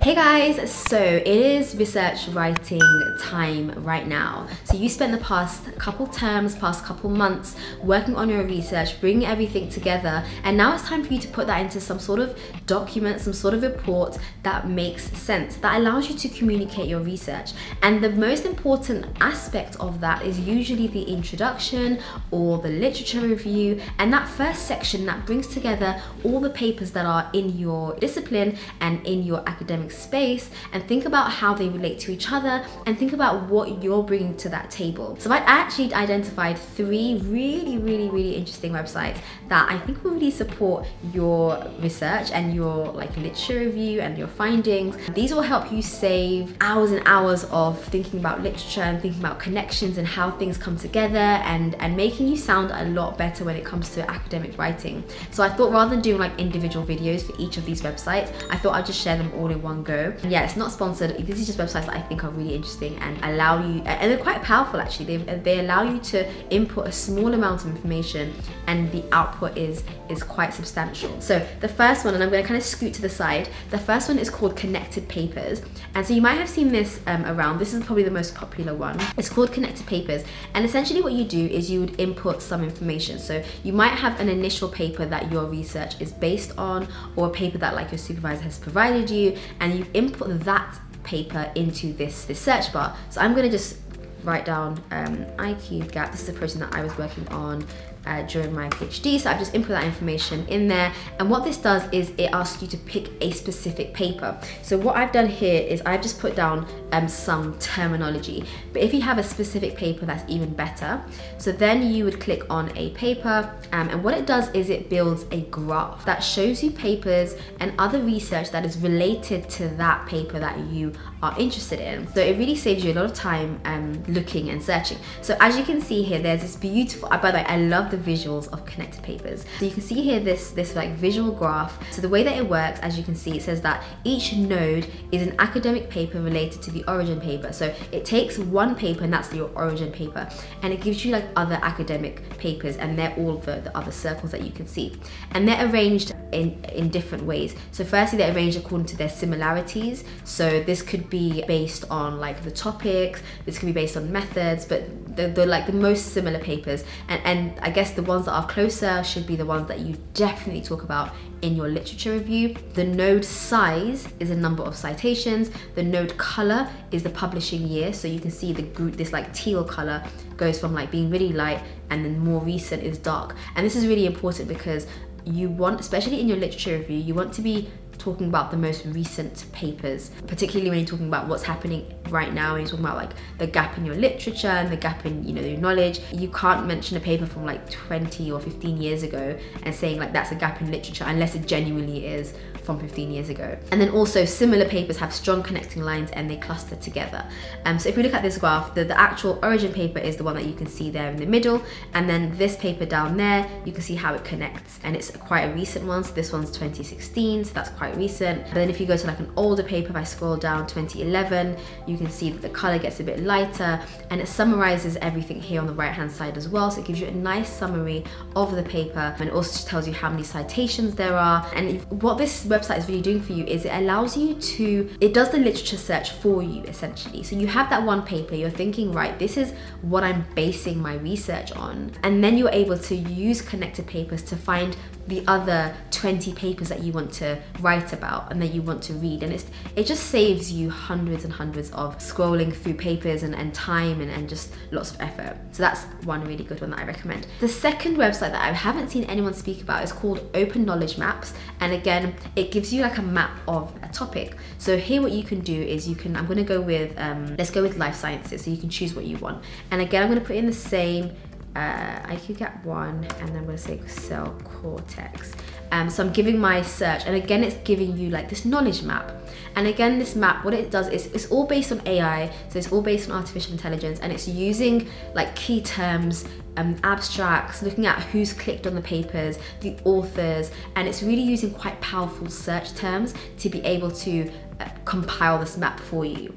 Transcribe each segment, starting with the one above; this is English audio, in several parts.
Hey guys, so it is research writing time right now. So you spent the past couple terms, past couple months working on your research, bringing everything together, and now it's time for you to put that into some sort of document, some sort of report that makes sense, that allows you to communicate your research. And the most important aspect of that is usually the introduction or the literature review, and that first section that brings together all the papers that are in your discipline and in your academic space and think about how they relate to each other and think about what you're bringing to that table. So I actually identified three really, really, really interesting websites that I think will really support your research and your like literature review and your findings. These will help you save hours and hours of thinking about literature and thinking about connections and how things come together and, and making you sound a lot better when it comes to academic writing. So I thought rather than doing like individual videos for each of these websites, I thought I'd just share them all in one go. And yeah, it's not sponsored. This is just websites that I think are really interesting and allow you, and they're quite powerful actually. They, they allow you to input a small amount of information and the output is, is quite substantial. So the first one, and I'm gonna kind of scoot to the side, the first one is called Connected Papers. And so you might have seen this um, around. This is probably the most popular one. It's called Connected Papers. And essentially what you do is you would input some information. So you might have an initial paper that your research is based on or a paper that like your supervisor has provided you and you input that paper into this, this search bar. So I'm gonna just write down um, IQGAP. This is a person that I was working on uh, during my PhD. So I've just input that information in there. And what this does is it asks you to pick a specific paper. So what I've done here is I've just put down um, some terminology. But if you have a specific paper, that's even better. So then you would click on a paper um, and what it does is it builds a graph that shows you papers and other research that is related to that paper that you are interested in. So it really saves you a lot of time um, looking and searching. So as you can see here, there's this beautiful, uh, by the way, I love the visuals of connected papers. So you can see here this, this like visual graph. So the way that it works, as you can see, it says that each node is an academic paper related to the origin paper. So it takes one paper and that's your origin paper and it gives you like other academic papers and they're all the, the other circles that you can see. And they're arranged in, in different ways. So firstly, they're arranged according to their similarities. So this could be based on like the topics, this could be based on methods, but they're, like the most similar papers. And, and I guess guess the ones that are closer should be the ones that you definitely talk about in your literature review. The node size is a number of citations. The node color is the publishing year. So you can see the group, this like teal color goes from like being really light and then more recent is dark. And this is really important because you want, especially in your literature review, you want to be talking about the most recent papers, particularly when you're talking about what's happening right now and you're talking about like the gap in your literature and the gap in you know your knowledge. You can't mention a paper from like 20 or 15 years ago and saying like that's a gap in literature unless it genuinely is from 15 years ago. And then also similar papers have strong connecting lines and they cluster together. Um, so if we look at this graph, the, the actual origin paper is the one that you can see there in the middle. And then this paper down there, you can see how it connects. And it's quite a recent one. So this one's 2016, so that's quite recent. But then if you go to like an older paper, if I scroll down 2011, you can see that the color gets a bit lighter and it summarizes everything here on the right hand side as well. So it gives you a nice summary of the paper and also tells you how many citations there are. And what this website is really doing for you is it allows you to, it does the literature search for you essentially. So you have that one paper, you're thinking, right, this is what I'm basing my research on. And then you're able to use connected papers to find the other 20 papers that you want to write about and that you want to read. And it's, it just saves you hundreds and hundreds of scrolling through papers and, and time and, and just lots of effort. So that's one really good one that I recommend. The second website that I haven't seen anyone speak about is called Open Knowledge Maps. And again, it gives you like a map of a topic. So here what you can do is you can, I'm gonna go with, um, let's go with life sciences. So you can choose what you want. And again, I'm gonna put in the same uh, Gap 1 and then I'm gonna say cell cortex. Um, so I'm giving my search and again it's giving you like this knowledge map. And again this map, what it does is it's all based on AI, so it's all based on artificial intelligence and it's using like key terms, um, abstracts, looking at who's clicked on the papers, the authors, and it's really using quite powerful search terms to be able to uh, compile this map for you.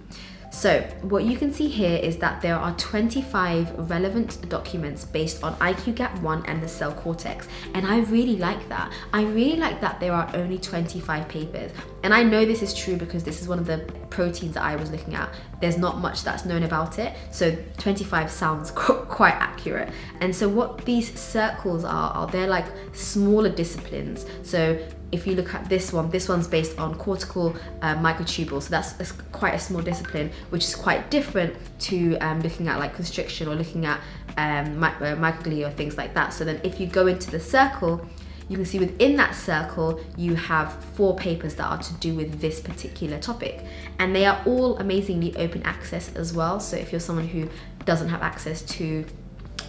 So what you can see here is that there are 25 relevant documents based on IQGAP1 and the cell cortex. And I really like that. I really like that there are only 25 papers. And I know this is true because this is one of the proteins that I was looking at. There's not much that's known about it. So 25 sounds quite accurate. And so what these circles are, are they're like smaller disciplines. So if you look at this one, this one's based on cortical uh, microtubule, so that's, that's, quite a small discipline, which is quite different to um, looking at like constriction or looking at um, uh, microglia or things like that. So then if you go into the circle, you can see within that circle, you have four papers that are to do with this particular topic. And they are all amazingly open access as well. So if you're someone who doesn't have access to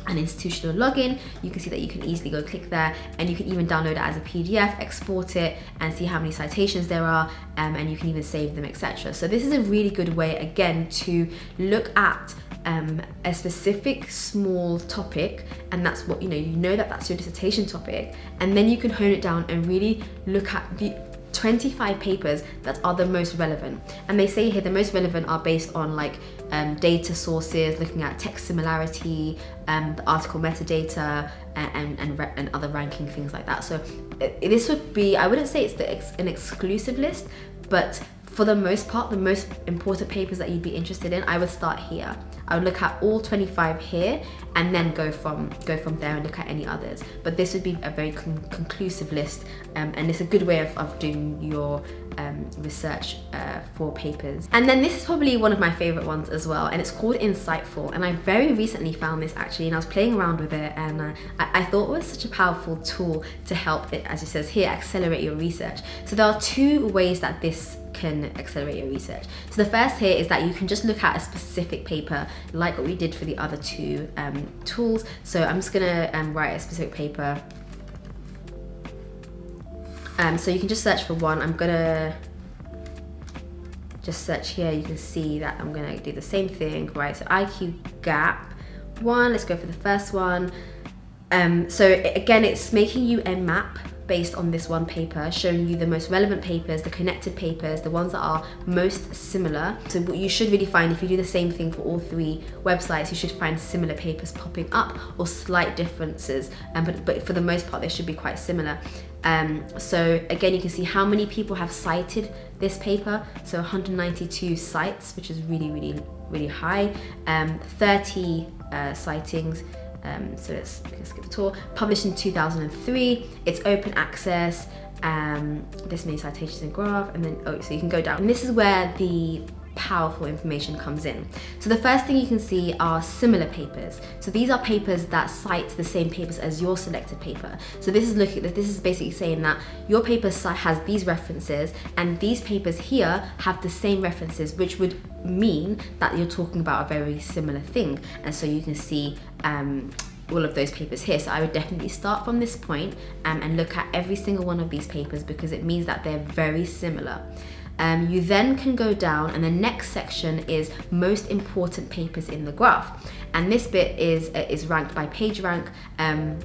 an institutional login you can see that you can easily go click there and you can even download it as a pdf export it and see how many citations there are um, and you can even save them etc so this is a really good way again to look at um, a specific small topic and that's what you know you know that that's your dissertation topic and then you can hone it down and really look at the 25 papers that are the most relevant and they say here the most relevant are based on like um, data sources looking at text similarity um, the article metadata and, and, and, and, other ranking things like that so it, this would be I wouldn't say it's ex an exclusive list but for the most part, the most important papers that you'd be interested in, I would start here. I would look at all 25 here and then go from go from there and look at any others. But this would be a very con conclusive list um, and it's a good way of, of doing your um, research uh, for papers. And then this is probably one of my favorite ones as well and it's called Inciteful and I very recently found this actually and I was playing around with it and uh, I, I thought it was such a powerful tool to help it, as it says here, accelerate your research. So there are two ways that this can accelerate your research. So the first here is that you can just look at a specific paper like what we did for the other two um, tools. So I'm just gonna um, write a specific paper. Um, so you can just search for one. I'm gonna just search here. You can see that I'm gonna do the same thing, right? So IQGAP one, let's go for the first one. Um, so again, it's making you a map based on this one paper, showing you the most relevant papers, the connected papers, the ones that are most similar. So what you should really find, if you do the same thing for all three websites, you should find similar papers popping up or slight differences, um, but, but for the most part, they should be quite similar. Um, so again, you can see how many people have cited this paper. So 192 sites, which is really, really, really high. Um, 30 uh, sightings, um, so let's, let's skip the tour. Published in 2003. It's open access. Um, this many citations and graph, and then oh, so you can go down. And this is where the powerful information comes in. So the first thing you can see are similar papers. So these are papers that cite the same papers as your selected paper. So this is looking this is basically saying that your paper has these references and these papers here have the same references which would mean that you're talking about a very similar thing. And so you can see um, all of those papers here. So I would definitely start from this point, um, and look at every single one of these papers because it means that they're very similar. Um, you then can go down and the next section is most important papers in the graph. And this bit is, uh, is ranked by PageRank. Um,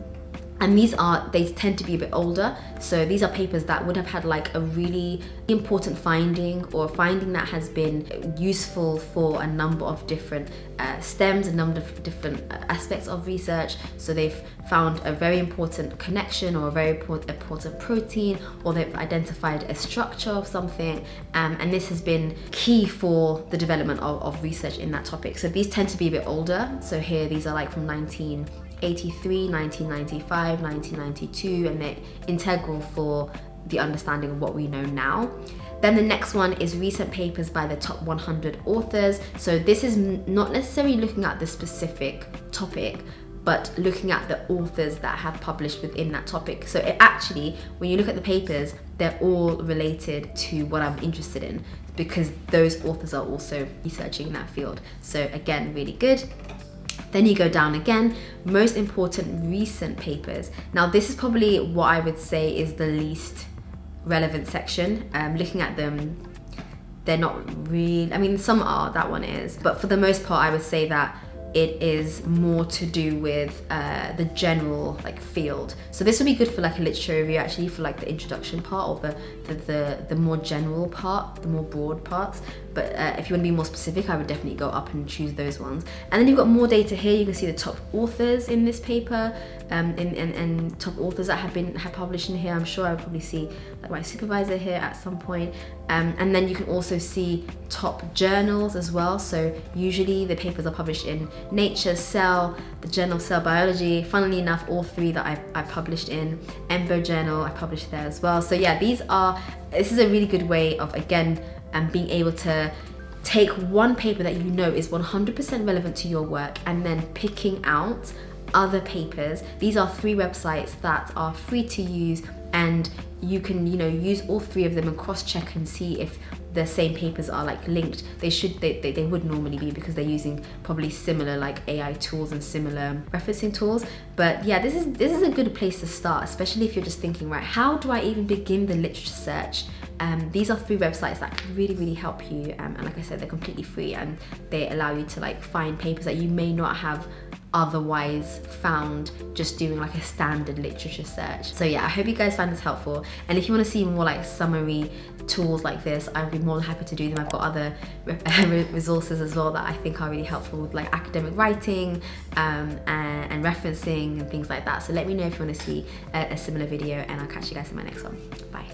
and these are they tend to be a bit older so these are papers that would have had like a really important finding or a finding that has been useful for a number of different uh, stems a number of different uh, aspects of research so they've found a very important connection or a very important protein or they've identified a structure of something um, and this has been key for the development of, of research in that topic. So these tend to be a bit older. So here these are like from 1983, 1995, 1992 and they're integral for the understanding of what we know now. Then the next one is recent papers by the top 100 authors. So this is not necessarily looking at the specific topic, but looking at the authors that have published within that topic. So it actually, when you look at the papers, they're all related to what I'm interested in because those authors are also researching that field. So again, really good. Then you go down again, most important recent papers. Now this is probably what I would say is the least relevant section. Um, looking at them, they're not really, I mean some are, that one is, but for the most part I would say that it is more to do with uh, the general like field. So this would be good for like a literature review actually for like the introduction part or the the, the, the more general part, the more broad parts. But uh, if you want to be more specific, I would definitely go up and choose those ones. And then you've got more data here. You can see the top authors in this paper um, and, and, and top authors that have been have published in here. I'm sure I'll probably see like my supervisor here at some point. Um, and then you can also see top journals as well. So usually the papers are published in Nature, Cell, the Journal of Cell Biology. Funnily enough, all three that I, I published in Embo Journal, I published there as well. So yeah, these are, this is a really good way of, again, um, being able to take one paper that you know is 100% relevant to your work and then picking out other papers. These are three websites that are free to use and you can you know use all three of them and cross check and see if the same papers are like linked they should they, they, they, would normally be because they're using probably similar like AI tools and similar referencing tools. But yeah this is this is a good place to start especially if you're just thinking right how do I even begin the literature search? Um, these are three websites that can really really help you um, and like I said they're completely free and they allow you to like find papers that you may not have otherwise found just doing like a standard literature search. So yeah, I hope you guys find this helpful. And if you want to see more like summary tools like this, I'd be more than happy to do them. I've got other resources as well that I think are really helpful with like academic writing um, and, and, referencing and things like that. So let me know if you want to see a, a similar video and I'll catch you guys in my next one. Bye.